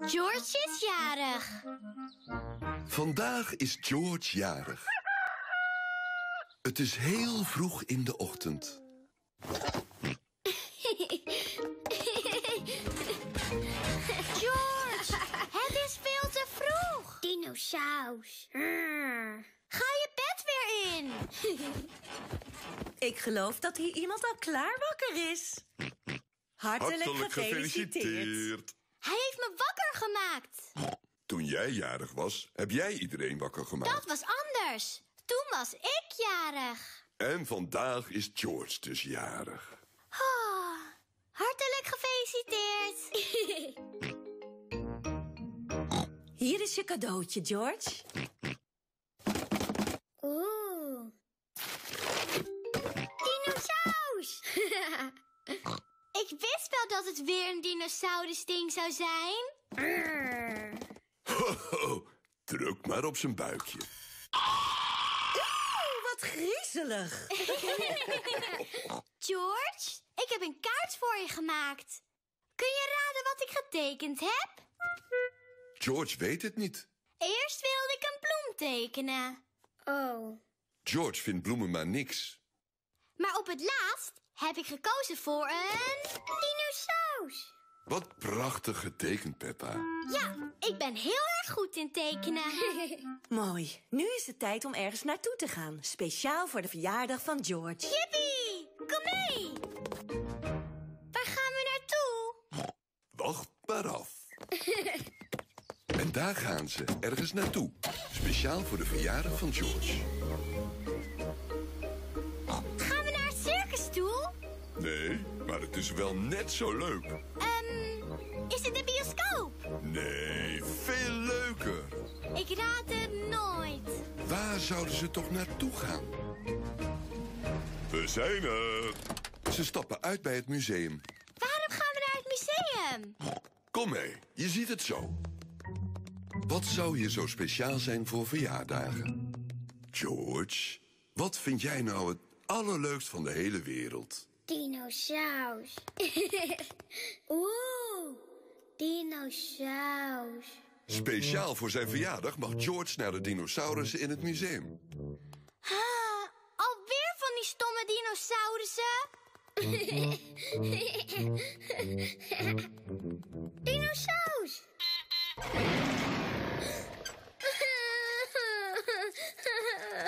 George is jarig. Vandaag is George jarig. Het is heel vroeg in de ochtend. George, het is veel te vroeg. Dinosaus. Ga je bed weer in. Ik geloof dat hier iemand al klaar wakker is. Hartelijk, gefeliciteerd. Hij heeft me wakker gemaakt. Toen jij jarig was, heb jij iedereen wakker gemaakt. Dat was anders. Toen was ik jarig. En vandaag is George dus jarig. Oh, hartelijk gefeliciteerd. Hier is je cadeautje, George. Wist wel dat het weer een dinosaurus-ding zou zijn. Ho, ho, druk maar op zijn buikje. Oeh, wat griezelig. George, ik heb een kaart voor je gemaakt. Kun je raden wat ik getekend heb? George weet het niet. Eerst wilde ik een bloem tekenen. Oh. George vindt bloemen maar niks. Maar op het laatst heb ik gekozen voor een dinosaus. Wat prachtig getekend, Peppa. Ja, ik ben heel erg goed in tekenen. Mooi. Nu is het tijd om ergens naartoe te gaan. Speciaal voor de verjaardag van George. Jippie, kom mee. Waar gaan we naartoe? Wacht maar af. En daar gaan ze, ergens naartoe. Speciaal voor de verjaardag van George. Nee, maar het is wel net zo leuk. Ehm, is het de bioscoop? Nee, veel leuker. Ik raad het nooit. Waar zouden ze toch naartoe gaan? We zijn er. Ze stappen uit bij het museum. Waarom gaan we naar het museum? Kom mee, je ziet het zo. Wat zou hier zo speciaal zijn voor verjaardagen? George, wat vind jij nou het allerleukst van de hele wereld? Dinosaus. Oeh. Dinosaus. Speciaal voor zijn verjaardag mag George naar de dinosaurussen in het museum. Ah, alweer van die stomme dinosaurussen? Dinosaus.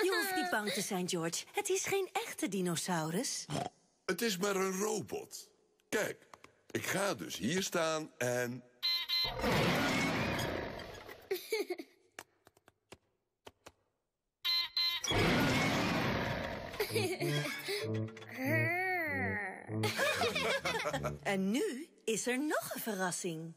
Je hoeft niet bang te zijn, George. Het is geen echte dinosaurus. Het is maar een robot. Kijk, ik ga dus hier staan en... En nu is er nog een verrassing.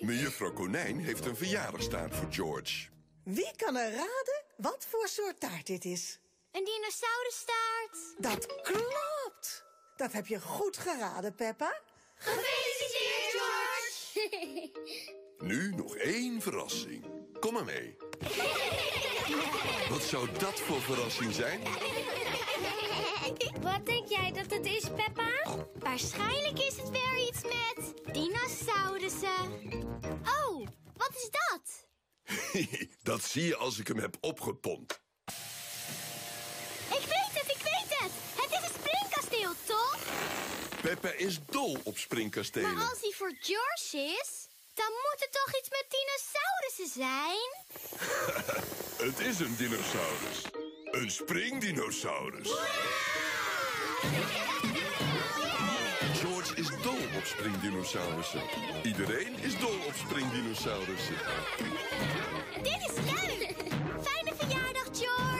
Mejuffrouw Konijn heeft een verjaardagstaart voor George. Wie kan er raden wat voor soort taart dit is? Een dinosaurusstaart. Dat klopt! Dat heb je goed geraden, Peppa. Gefeliciteerd, George. Nu nog één verrassing. Kom maar mee. Wat zou dat voor verrassing zijn? Wat denk jij dat het is, Peppa? Waarschijnlijk is het weer iets met dinosaurussen. Oh, wat is dat? dat zie je als ik hem heb opgepompt. Ik weet het, ik weet het. Het is een springkasteel, toch? Peppa is dol op springkastelen. Maar als hij voor George is, dan moet het toch iets met dinosaurussen zijn? Het is een dinosaurus. Een springdinosaurus. Springdinosaurussen. Iedereen is dol op springdinosaurussen. Dit is leuk. Fijne verjaardag, George.